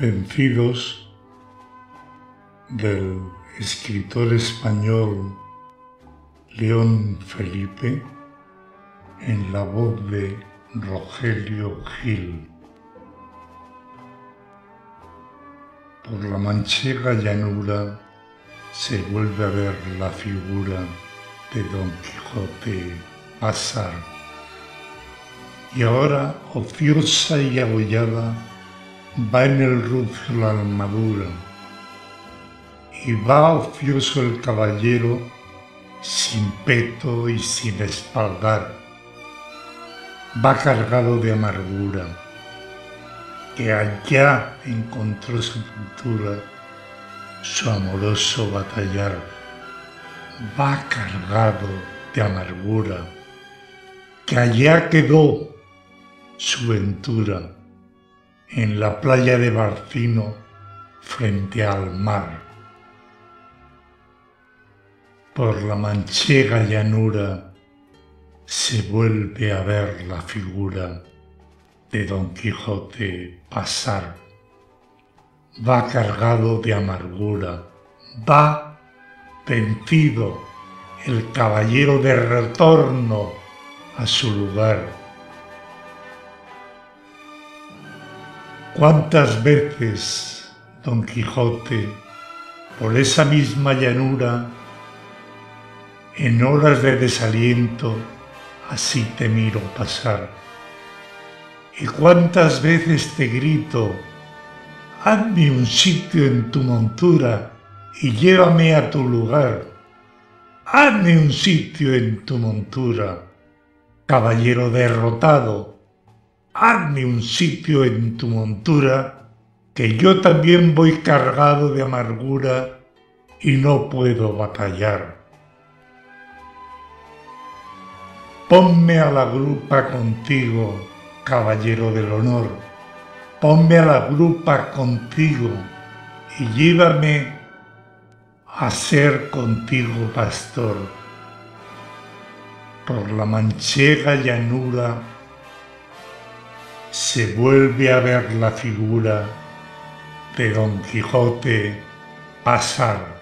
Vencidos del escritor español León Felipe en la voz de Rogelio Gil. Por la manchega llanura se vuelve a ver la figura de Don Quijote pasar. Y ahora, ociosa y abollada, va en el rucio la armadura, y va ocioso el caballero sin peto y sin espaldar, va cargado de amargura, que allá encontró sepultura su amoroso batallar, va cargado de amargura, que allá quedó su ventura en la playa de Barcino frente al mar. Por la manchega llanura se vuelve a ver la figura de Don Quijote pasar. Va cargado de amargura, va vencido el caballero de retorno a su lugar ¿Cuántas veces, Don Quijote, por esa misma llanura, en horas de desaliento, así te miro pasar? ¿Y cuántas veces te grito, hazme un sitio en tu montura y llévame a tu lugar? Hazme un sitio en tu montura, caballero derrotado, hazme un sitio en tu montura, que yo también voy cargado de amargura y no puedo batallar. Ponme a la grupa contigo, caballero del honor, ponme a la grupa contigo y llévame a ser contigo pastor. Por la manchega llanura se vuelve a ver la figura de Don Quijote pasar